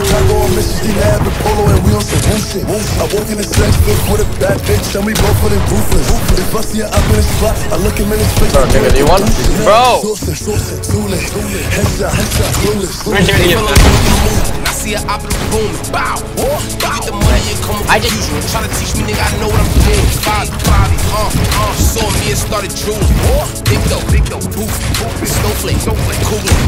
bitches, she mad with polo and we on some bullshit. I walk in the sex book with a bad bitch and we both put it ruthless. If I see her up in the spot, I look him in his face. Bro, nigga, do you want? Bro! Headshot, headshot, clueless. Where's your idiot? I see her up in the boom, bow. Get the money and come I just- usual. Try to teach me, nigga, I know what I'm doing. Bobby, Bobby, uh, uh. Saw me and started drooling. Big though, big though, poof, poof. Snowflake, snowflake, coolin'.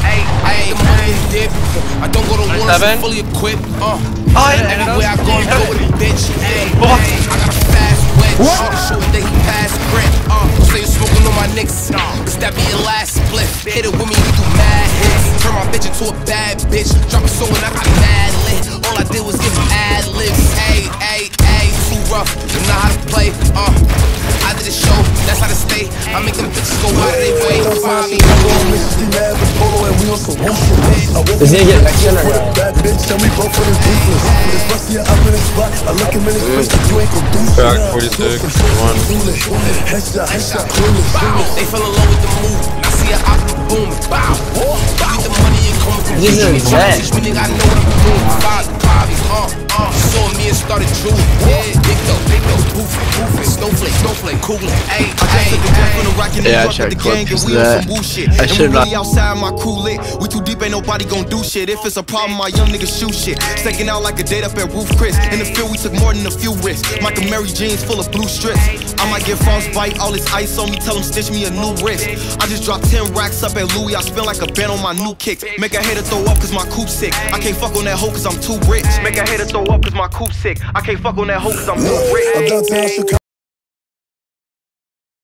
Dip. I don't go to war, Seven. I'm fully equipped. Uh, Oh, yeah, everywhere I go, I'm go with a bitch. Ayy, What? I got a fast wet. Show the show they can pass grip. Uh, say you smoking on my niggas. Cause that be your last split. Hit it with me, we do mad hits. Turn my bitch into a bad bitch. Drop a soul and I got mad lit. All I did was give ad libs. Ayy, ayy, ayy, too rough. You know how to play. Uh, I did a show, that's how to stay. I make them bitches go out of their way. Find me. Is he gonna get next gen or With a no? bad bitch and we both put it ruthless. If I see her up in the spot, I look him in his face, you ain't gon' do shit. Back 46, one. Headshot, headshot, clueless. They fell in love with the move. I see her out the boom. Bow. Get the money and come from This is Try to red. teach me, nigga, I know what I'm doing. Bobby, Bobby, uh, uh. She saw me and started drooling. Yeah, big though, big though, poof, poof. Snowflake, snowflake, coolin'. Ayy, ayy, ayy. Yeah, I tried clips that. I should not. Really outside my crew lit. We too deep, ain't nobody gon' do shit. If it's a problem, my young niggas shoot shit. Staking out like a date up at Ruth's Chris. In the field, we took more than a few risks. Michael Mary jeans full of blue strips. I might get frostbite, all this ice on me, tell him stitch me a new wrist. I just dropped 10 racks up at Louis, I spend like a band on my new kicks. Make a hater throw up cause my coupe sick. I can't fuck on that hoe cause I'm too rich. Make a hater throw up cause my coupe sick. I can't fuck on that hoe cause I'm too rich. I'm downtown Chicago.